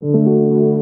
Bye.